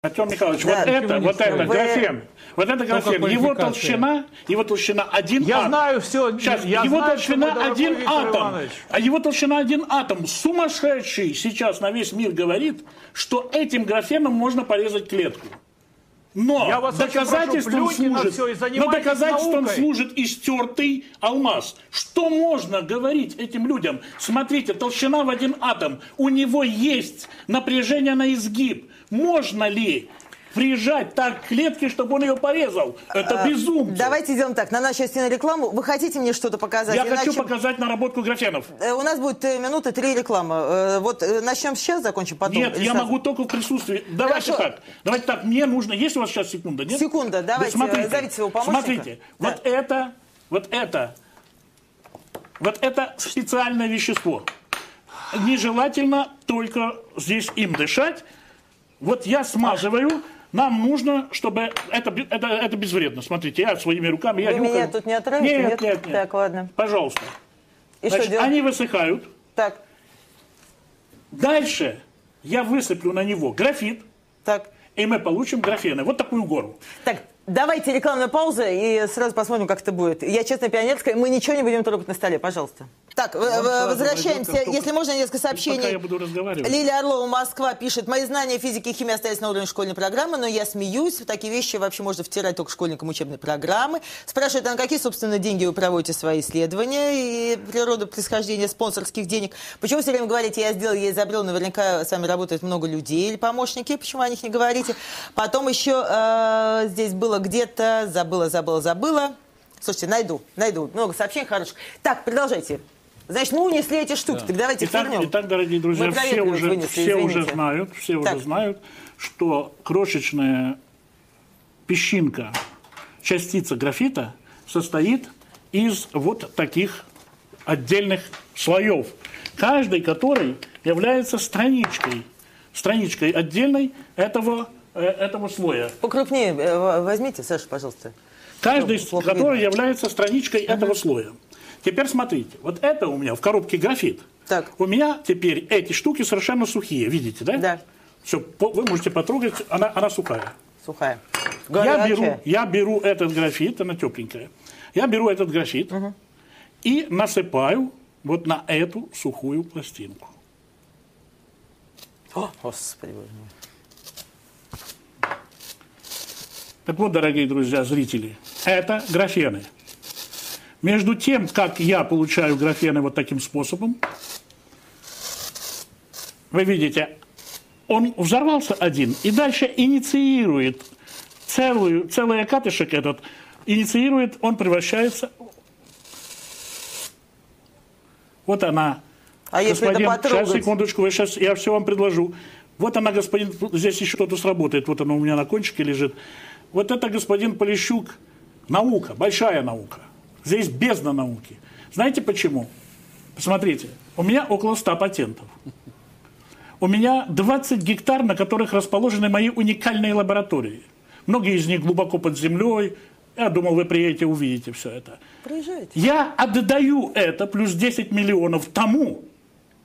Артем Михайлович, Да, вот это, вот это, Вы- графен, вот это графен, его толщина, его толщина один Я атом. знаю все. Сейчас, я его знаю, толщина один Виктор атом. Иванович. А его толщина один атом. Сумасшедший сейчас на весь мир говорит, что этим графеном можно порезать клетку. Но Я вас доказательством прошу, служит, всё и но доказательством наукой. служит истертый алмаз. Что можно говорить этим людям? Смотрите, толщина в один атом. У него есть напряжение на изгиб. Можно ли прижать так к клетке, чтобы он ее порезал? Это безумие. Давайте сделаем так. На нас сейчас на рекламу. Вы хотите мне что-то показать? Я хочу Иначе- показать наработку графенов. Э, У нас будет э, минуты три рекламы. Э, Вот начнем сейчас, закончим потом. Нет, я могу только в присутствии. Давайте Хорошо. так. Давайте так. Мне нужно. Есть у вас сейчас секунда? Нет? Секунда, давайте, Вот смотрите, зовите своего помощника. Смотрите, Да. вот это, вот это, вот это специальное вещество. Нежелательно только здесь им дышать. Вот я смазываю. Нам нужно, чтобы это, это, это безвредно. Смотрите, я своими руками. Я Вы меня нюхаю. тут не отравите, Нет, нет? нет, нет. Так, ладно. Пожалуйста. И Значит, что делать? они высыхают. Так, Дальше я высыплю на него графит, так. и мы получим графены. Вот такую гору. Так, давайте рекламная пауза и сразу посмотрим, как это будет. Я честно пионерская, мы ничего не будем трогать на столе, пожалуйста. Так, сразу возвращаемся. найдет, Если можно, несколько сообщений. Пока я буду разговаривать. Лилия Орлова, Москва, пишет, мои знания физики и химии остались на уровне школьной программы, но я смеюсь, такие вещи вообще можно втирать только школьникам учебной программы. Спрашивает, а на какие, собственно, деньги вы проводите свои исследования и природу происхождения спонсорских денег? Почему все время говорите, я сделал, я изобрел, наверняка с вами работает много людей или помощники, почему о них не говорите? Потом еще э, здесь было где-то, забыла, забыла, забыла. Слушайте, найду, найду, много сообщений хороших. Так, продолжайте. Значит, мы унесли эти штуки, так давайте Итак, вернем. итак, дорогие друзья, все, уже, вынесли, все уже знают, все Так. уже знают, что крошечная песчинка, частица графита состоит из вот таких отдельных слоев, каждый который является страничкой, страничкой отдельной этого, э, этого слоя. Покрупнее э, возьмите, Саша, пожалуйста. Каждый из видно. является страничкой этого слоя. Теперь смотрите, вот это у меня в коробке графит. Так. У меня теперь эти штуки совершенно сухие, видите, да? Да. Все, вы можете потрогать, она, она сухая. Сухая. Я Горячая. беру, я беру этот графит, она тепленькая. Я беру этот графит и насыпаю вот на эту сухую пластинку. О, Господи, боже мой. Так вот, дорогие друзья, зрители, это графены. Между тем, как я получаю графены вот таким способом, вы видите, он взорвался один и дальше инициирует целую, целый окатышек этот, инициирует, он превращается... Вот она. А если это Господин, потрогать? Сейчас, секундочку, я, сейчас, я все вам предложу. Вот она, господин, здесь еще что-то сработает. Вот она у меня на кончике лежит. Вот это, господин Полищук, наука, большая наука. Здесь бездна науки. Знаете почему? Посмотрите, у меня около 100 патентов. У меня 20 гектар, на которых расположены мои уникальные лаборатории. Многие из них глубоко под землей. Я думал, вы приедете, увидите все это. Приезжайте. Я отдаю это плюс 10 миллионов тому,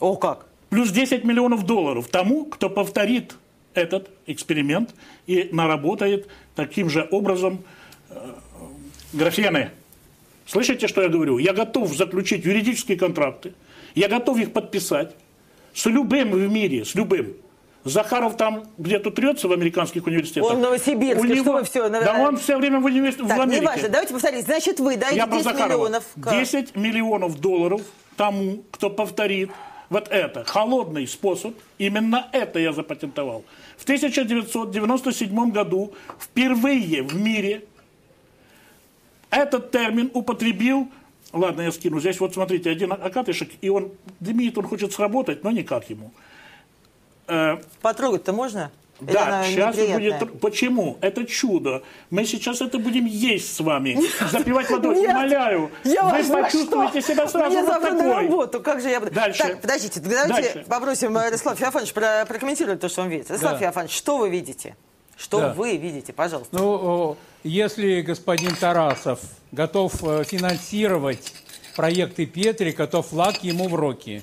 О, как? плюс 10 миллионов долларов тому, кто повторит этот эксперимент и наработает таким же образом э, графены. Слышите, что я говорю? Я готов заключить юридические контракты, я готов их подписать с любым в мире, с любым. Захаров там где-то трется в американских университетах. Он в Новосибирске, У что вы всё, Да он все время в, универс- в Так, Америке. неважно, давайте повторить. Значит, вы даете Я про 10 Захарова. миллионов. к- 10 миллионов долларов тому, кто повторит вот это. Холодный способ. Именно это я запатентовал. В 1997 году впервые в мире этот термин употребил Ладно, я скину. Здесь вот смотрите, один окатышек, и он дымит, он хочет сработать, но никак ему. Э, Потрогать-то можно? Да, сейчас будет. Почему? Это чудо. Мы сейчас это будем есть с вами. Запивать водой. Нет, Умоляю. Я Вы вас почувствуете что? себя сразу Мне вот завтра на такой. работу. Как же я буду? Дальше. Так, подождите, давайте Дальше. попросим э, Ростислав Феофанович про- прокомментировать то, что он видит. Ростислав Да. Феофанович, что вы видите? Что Да. вы видите, пожалуйста? Ну, о, если господин Тарасов готов э, финансировать проекты Петри, то флаг ему в руки.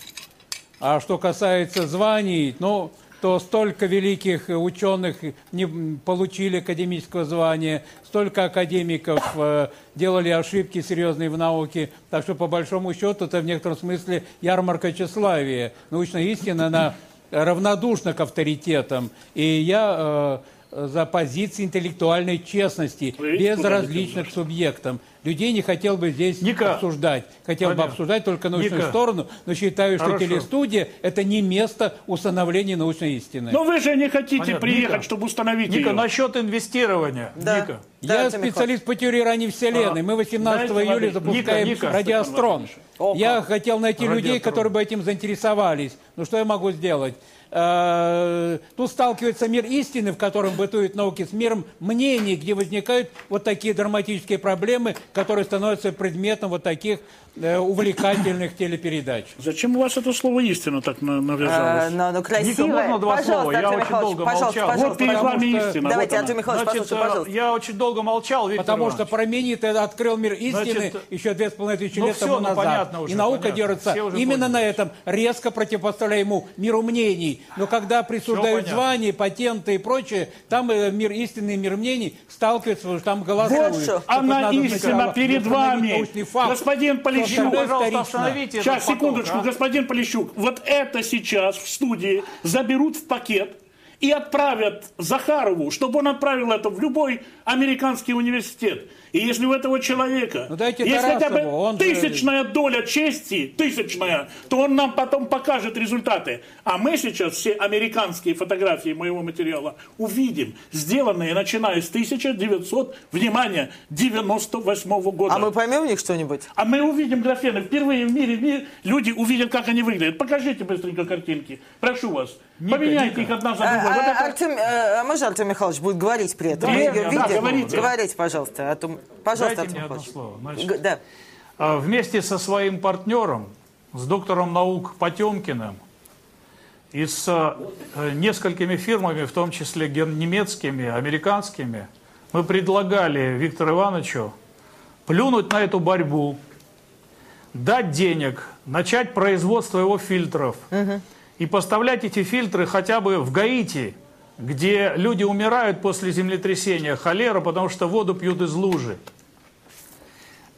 А что касается званий, ну, то столько великих ученых не получили академического звания, столько академиков э, делали ошибки серьезные в науке. Так что, по большому счету, это в некотором смысле ярмарка тщеславия. Научная истина, она равнодушна к авторитетам. И я э, за позиции интеллектуальной честности, безразлично к субъектам. Людей не хотел бы здесь Ника, обсуждать. Хотел понятно. бы обсуждать только научную Ника, сторону, но считаю, что хорошо. телестудия – это не место установления научной истины. Но вы же не хотите Понятно. приехать, Ника, чтобы установить Ника, ее. насчет инвестирования. Да. Ника. Да, Я Михайлович. специалист по теории ранней Вселенной. Мы 18 Дайте июля воды. запускаем Ника, Ника. радиоастрон. О, Я хотел найти людей, Радиоастрон. которые бы этим заинтересовались. Ну что я могу сделать? Э, Тут сталкивается мир истины, в котором бытует науки, с миром мнений, где возникают вот такие драматические проблемы, которые становятся предметом вот таких э, увлекательных телепередач. Зачем у вас это слово истина так на- Э, навязалось? но, ну, красивое. можно два пожалуйста, слова? Я Артем очень Михайлович, долго пожалуйста, молчал. пожалуйста. вот перед потому вами что- истина. Давайте, вот. Артем Михайлович, Значит, послушайте, пожалуйста. э, я очень долго молчал, Виктор Потому что Иванович. Променит открыл мир истины Значит, еще две с половиной тысячи ну лет всё, тому ну назад. понятно уже, и наука понятно. держится именно поняли. на этом, резко противопоставляя ему миру мнений. Но когда присуждают звания, патенты и прочее, там э, мир истины и мир мнений сталкиваются, потому что там голосуют. Вот что. Она истина сначала перед вами. Господин Полищук. Пожалуйста, остановите Сейчас, поток, секундочку, а. господин Полищук. Вот это сейчас в студии заберут в пакет и отправят Захарову, чтобы он отправил это в любой американский университет. И если у этого человека Ну, дайте есть хотя бы Тарасову, он же- тысячная доля чести, тысячная, то он нам потом покажет результаты. А мы сейчас все американские фотографии моего материала увидим, сделанные начиная с 1900, внимание, 98 года. А мы поймем в них что-нибудь? А мы увидим графены. Впервые в мире, в мире люди увидят, как они выглядят. Покажите быстренько картинки. Прошу вас. Поменяйте Ника. их одна за А, другой. Вот а, это- Артем, э, а можно Артем Михайлович будет говорить при этом? Да, Мы да, ее да, говорите. Говорите, пожалуйста. А то- Пожалуйста, Дайте мне одно слово. Значит, Да. А, Вместе со своим партнером, с доктором наук Потемкиным и с э, несколькими фирмами, в том числе немецкими, американскими, мы предлагали Виктору Ивановичу плюнуть на эту борьбу, дать денег, начать производство его фильтров и поставлять эти фильтры хотя бы в Гаити, где люди умирают после землетрясения, холера, потому что воду пьют из лужи.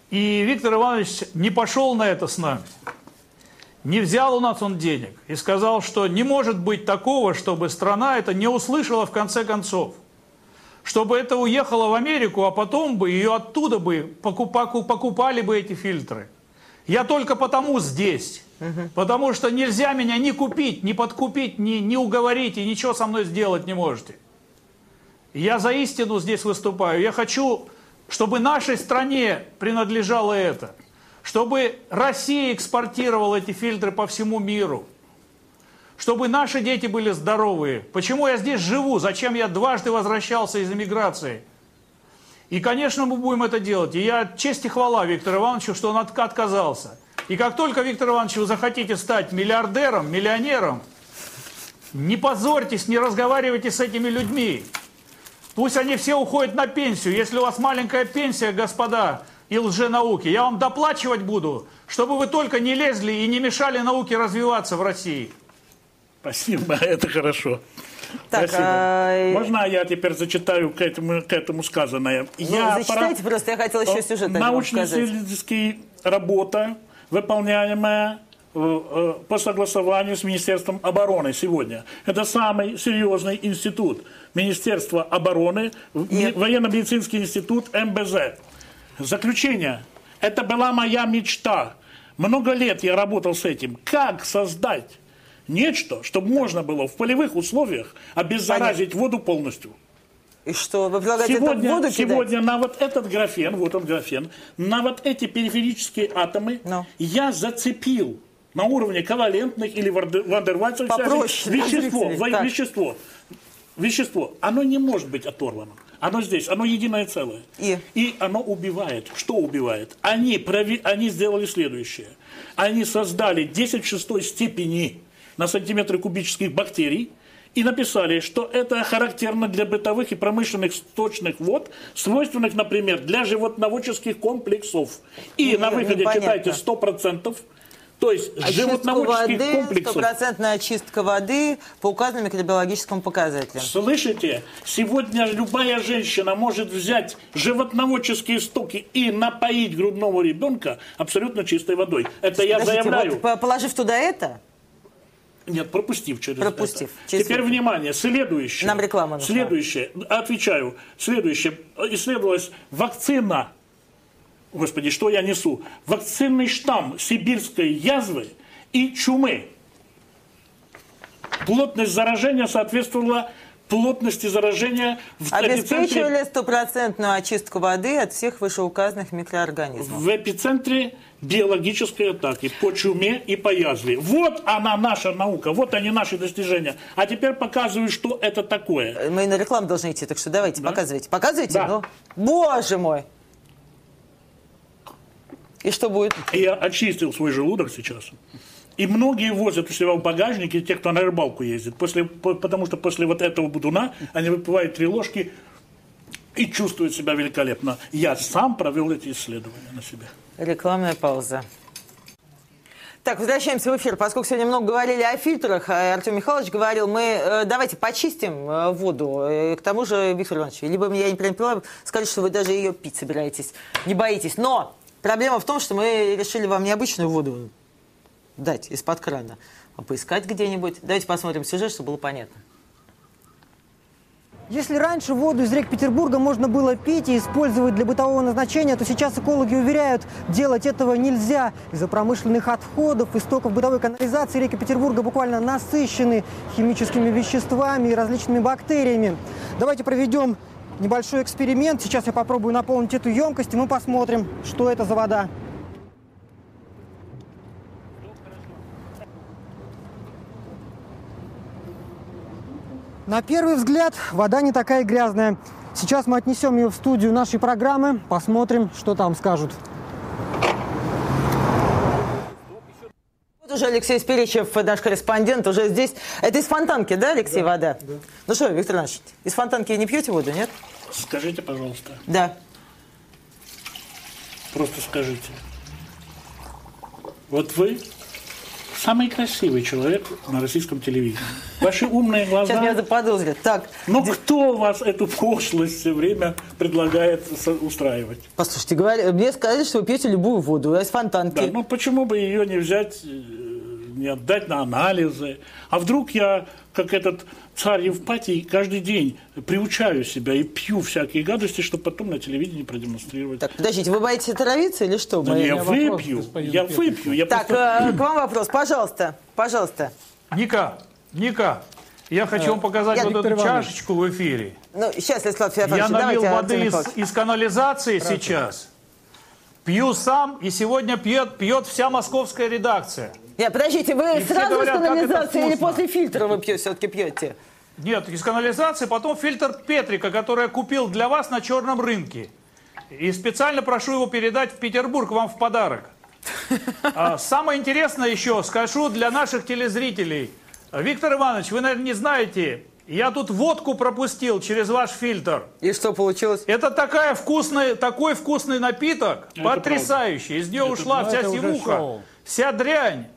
И Виктор Иванович не пошел на это с нами. Не взял у нас он денег и сказал, что не может быть такого, чтобы страна это не услышала в конце концов. Чтобы это уехало в Америку, а потом бы ее оттуда бы покупа- покупали бы эти фильтры. Я только потому здесь. Потому что нельзя меня ни купить, ни подкупить, ни, ни уговорить, и ничего со мной сделать не можете. Я за истину здесь выступаю. Я хочу, чтобы нашей стране принадлежало это. Чтобы Россия экспортировала эти фильтры по всему миру. Чтобы наши дети были здоровые. Почему я здесь живу? Зачем я дважды возвращался из эмиграции? И, конечно, мы будем это делать. И я честь и хвала Виктору Ивановичу, что он от- отказался. И как только, Виктор Иванович, вы захотите стать миллиардером, миллионером, не позорьтесь, не разговаривайте с этими людьми. Пусть они все уходят на пенсию. Если у вас маленькая пенсия, господа, и лженауки, я вам доплачивать буду, чтобы вы только не лезли и не мешали науке развиваться в России. Спасибо, это хорошо. Так, Спасибо. а, Можно я теперь зачитаю к этому, к этому сказанное? Ну, я зачитайте просто, я хотела еще сюжет. Научно-исследовательская работа, выполняемая э, э, по согласованию с Министерством обороны сегодня. Это самый серьезный институт. Министерство обороны, военно-медицинский институт МБЗ. Заключение. Это была моя мечта. Много лет я работал с этим. Как создать нечто, чтобы можно было в полевых условиях обеззаразить воду полностью? И что, вы предлагаете это Сегодня, воду кидать? сегодня на вот этот графен, вот он графен, на вот эти периферические атомы Ну. я зацепил на уровне ковалентных или для вещество, во- вещество, вещество, оно не может быть оторвано. Оно здесь, оно единое целое. И? оно убивает. Что убивает? Они, прови- они сделали следующее. Они создали 10 в шестой степени на сантиметры кубических бактерий и написали, что это характерно для бытовых и промышленных сточных вод, свойственных, например, для животноводческих комплексов. И Не- на выходе непонятно. читайте 100%, То есть Очистку животноводческих воды, комплексов. стопроцентная очистка воды по указанным микробиологическим показателям. Слышите? Сегодня любая женщина может взять животноводческие стоки и напоить грудного ребенка абсолютно чистой водой. Это я Подождите, заявляю. вот по- положив туда это, Нет, пропустив через Пропустив, это. через Теперь внимание, следующее. Нам реклама нужна. Следующее, отвечаю. Следующее. Исследовалась вакцина, господи, что я несу? Вакцинный штамм сибирской язвы и чумы. Плотность заражения соответствовала плотности заражения в эпицентре, обеспечивали стопроцентную очистку воды от всех вышеуказанных микроорганизмов. в эпицентре биологической атаки по чуме и по язве. Вот она наша наука, вот они наши достижения. А теперь показываю, что это такое. Мы на рекламу должны идти, так что давайте, показывайте. Показывайте? Да. Ну, боже мой! И что будет? Я очистил свой желудок сейчас. И многие возят у себя в багажнике, те, кто на рыбалку ездит, после, по- потому что после вот этого будуна они выпивают три ложки и чувствуют себя великолепно. Я сам провел эти исследования на себе. Рекламная пауза. Так, возвращаемся в эфир. Поскольку сегодня много говорили о фильтрах, а Артем Михайлович говорил, мы э, давайте почистим э, воду. Э, к тому же, Виктор Иванович, либо я не правильно поняла, сказали, что вы даже ее пить собираетесь. Не боитесь. Но проблема в том, что мы решили вам необычную воду дать из-под крана, а поискать где-нибудь. Давайте посмотрим сюжет, чтобы было понятно. Если раньше воду из рек Петербурга можно было пить и использовать для бытового назначения, то сейчас экологи уверяют, делать этого нельзя. Из-за промышленных отходов, истоков бытовой канализации реки Петербурга буквально насыщены химическими веществами и различными бактериями. Давайте проведем небольшой эксперимент. Сейчас я попробую наполнить эту емкость, и мы посмотрим, что это за вода. На первый взгляд вода не такая грязная. Сейчас мы отнесем ее в студию нашей программы, посмотрим, что там скажут. Вот уже Алексей Спиричев, наш корреспондент, уже здесь. Это из фонтанки, да, Алексей, вода? Ну что, Виктор Иванович, из фонтанки не пьете воду, нет? Скажите, пожалуйста, Да. просто скажите. Вот вы самый красивый человек на российском телевидении. Ваши умные глаза. Сейчас меня заподозрят. Так, Но кто вас эту пошлость все время предлагает устраивать? послушайте, говори- мне сказали, что вы пьете любую воду а из фонтанки. Да, ну почему бы ее не взять, э, не отдать на анализы? А вдруг я, как этот царь Евпатий, каждый день приучаю себя и пью всякие гадости, чтобы потом на телевидении продемонстрировать. Так, подождите, вы боитесь отравиться или что? Да не, я вопрос, выпью, я Петров. выпью. Я Так, просто- э, к вам вопрос, пожалуйста, пожалуйста. Ника, Ника, я хочу вам показать я- вот Виктор эту Иванович. чашечку в эфире. Ну, сейчас, Вячеслав Я Феофанович, налил давайте, воды из, из канализации сейчас. Пью сам, и сегодня пьет, пьет вся московская редакция. Нет, подождите, вы И сразу говорят, из канализации или после фильтра вы пьете, все-таки пьете? Нет, из канализации, потом фильтр Петрика, который я купил для вас на черном рынке. И специально прошу его передать в Петербург вам в подарок. А, Самое интересное еще скажу для наших телезрителей. Виктор Иванович, вы, наверное, не знаете, я тут водку пропустил через ваш фильтр. И что получилось? Это такая вкусная, такой вкусный напиток, потрясающий. Из нее ушла ну, вся это сивуха, вся дрянь.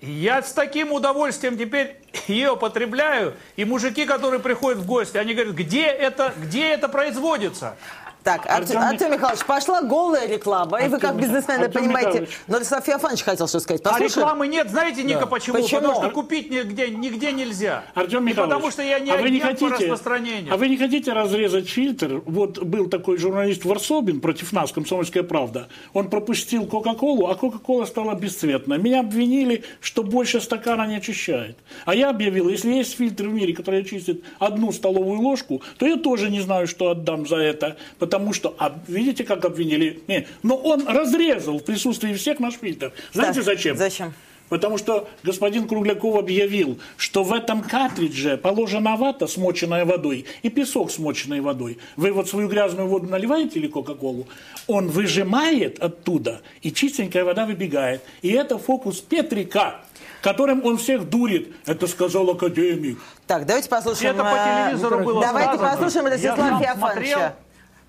Я с таким удовольствием теперь ее потребляю. И мужики, которые приходят в гости, они говорят, где это, где это производится? Так, Артем, Артем Артем Михайлович, пошла голая реклама, и вы как Артем бизнесмен Артем понимаете. Но Вячеслав Феофанович хотел что сказать. А Послушай. рекламы нет, знаете, Ника, почему? Почему? Потому что купить нигде, нигде нельзя. Артем И Михайлович, потому что я не а вы не по хотите, распространению. А вы не хотите разрезать фильтр? Вот был такой журналист Варсобин против нас, «Комсомольская правда». Он пропустил Кока-Колу, а Кока-Кола стала бесцветной. Меня обвинили, что больше стакана не очищает. А я объявил, если есть фильтр в мире, который очистит одну столовую ложку, то я тоже не знаю, что отдам за это. Потому что, а видите, как обвинили? Не, но он разрезал в присутствии всех наш фильтр. Знаете Да. зачем? Зачем? Потому что господин Кругляков объявил, что в этом картридже положена вата, смоченная водой, и песок, смоченный водой. Вы вот свою грязную воду наливаете или Кока-Колу, он выжимает оттуда, и чистенькая вода выбегает. И это фокус Петрика, которым он всех дурит. Это сказал академик. Так, давайте послушаем... Это по э, телевизору было Давайте сказано. послушаем Я Ростислава сам Феофановича.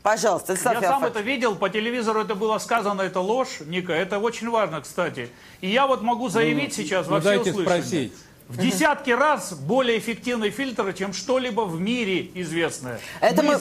Пожалуйста, Я сам это видел, по телевизору это было сказано, это ложь, Ника, это очень важно, кстати. И я вот могу заявить сейчас во ну, дайте всеуслышание. спросить. В десятки раз более эффективный фильтр, чем что-либо в мире известное. Это мы-